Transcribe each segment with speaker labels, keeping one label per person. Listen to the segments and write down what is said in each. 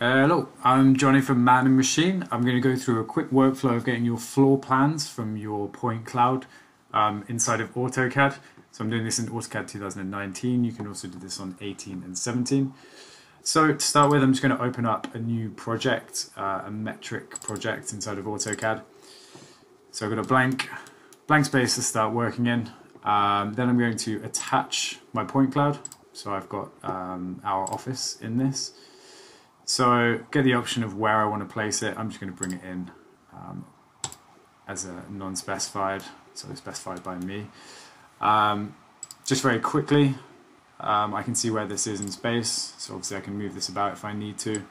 Speaker 1: Hello, I'm Johnny from Man and Machine. I'm going to go through a quick workflow of getting your floor plans from your point cloud um, inside of AutoCAD. So I'm doing this in AutoCAD 2019. You can also do this on 18 and 17. So to start with, I'm just going to open up a new project, uh, a metric project inside of AutoCAD. So I've got a blank, blank space to start working in. Um, then I'm going to attach my point cloud. So I've got um, our office in this. So get the option of where I want to place it. I'm just going to bring it in um, as a non-specified, so specified by me. Um, just very quickly, um, I can see where this is in space. So obviously I can move this about if I need to,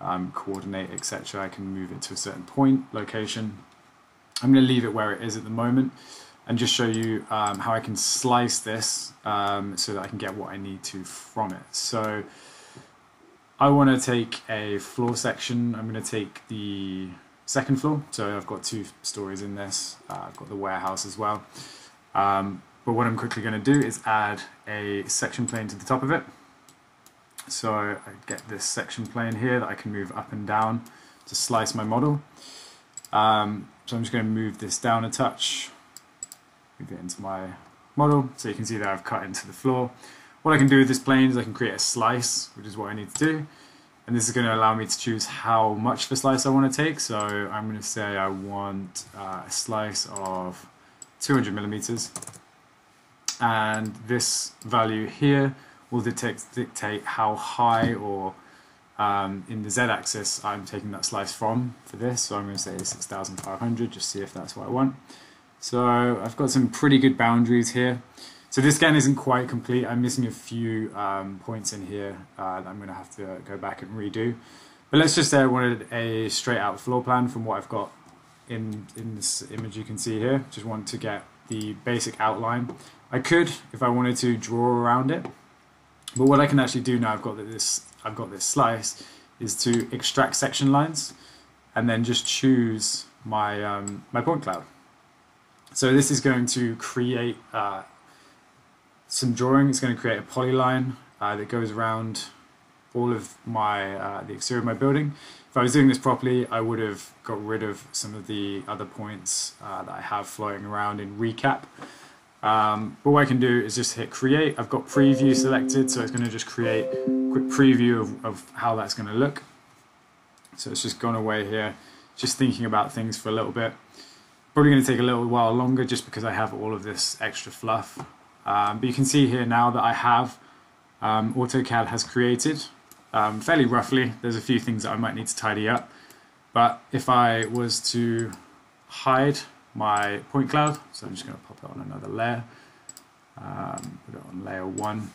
Speaker 1: um, coordinate, etc. I can move it to a certain point, location. I'm going to leave it where it is at the moment and just show you um, how I can slice this um, so that I can get what I need to from it. So I want to take a floor section. I'm going to take the second floor. So I've got two stories in this. Uh, I've got the warehouse as well. Um, but what I'm quickly going to do is add a section plane to the top of it. So I get this section plane here that I can move up and down to slice my model. Um, so I'm just going to move this down a touch, move it into my model. So you can see that I've cut into the floor. What I can do with this plane is I can create a slice, which is what I need to do. And this is going to allow me to choose how much of a slice I want to take. So I'm going to say I want uh, a slice of 200 millimeters. And this value here will dictate, dictate how high or um, in the z-axis I'm taking that slice from for this. So I'm going to say 6,500, just see if that's what I want. So I've got some pretty good boundaries here. So this scan isn't quite complete. I'm missing a few um, points in here uh, that I'm going to have to go back and redo. But let's just say I wanted a straight out floor plan from what I've got in, in this image you can see here. Just want to get the basic outline. I could, if I wanted to, draw around it. But what I can actually do now I've got this, I've got this slice is to extract section lines and then just choose my, um, my point cloud. So this is going to create uh, some drawing. It's going to create a polyline uh, that goes around all of my uh, the exterior of my building. If I was doing this properly, I would have got rid of some of the other points uh, that I have floating around in ReCap. Um, but what I can do is just hit create. I've got preview selected, so it's going to just create a quick preview of, of how that's going to look. So it's just gone away here, just thinking about things for a little bit. Probably going to take a little while longer just because I have all of this extra fluff um, but you can see here now that I have um, AutoCAD has created um, fairly roughly. There's a few things that I might need to tidy up. But if I was to hide my point cloud, so I'm just going to pop it on another layer, um, put it on layer 1.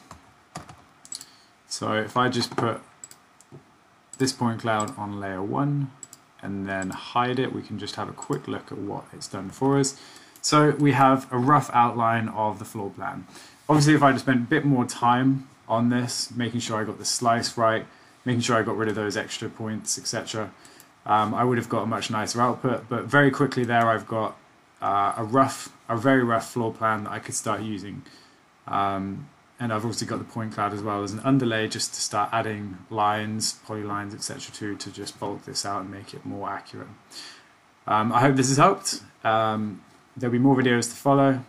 Speaker 1: So if I just put this point cloud on layer 1 and then hide it, we can just have a quick look at what it's done for us. So we have a rough outline of the floor plan. Obviously, if I just spent a bit more time on this, making sure I got the slice right, making sure I got rid of those extra points, etc., um, I would have got a much nicer output. But very quickly there, I've got uh, a rough, a very rough floor plan that I could start using. Um, and I've also got the point cloud as well as an underlay just to start adding lines, polylines, etc. to to just bulk this out and make it more accurate. Um, I hope this has helped. Um, There'll be more videos to follow.